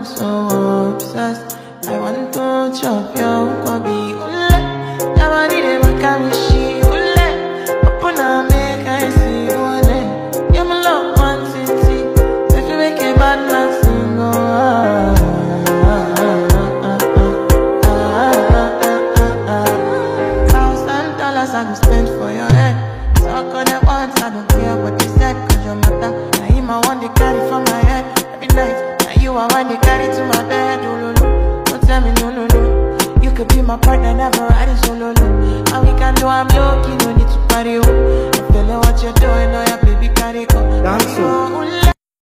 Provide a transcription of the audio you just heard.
I'm so obsessed I want to chop your nkwobi Ule, nobody they want Ule, opuna make I Ule, you're my love nwantiti If you make a bad man sing, ah Thousand dollars I can spend for your head night. Now you carry to my bed, oh no no. Don't tell me no no no. You could be my partner, never riding solo no. And we can do I'm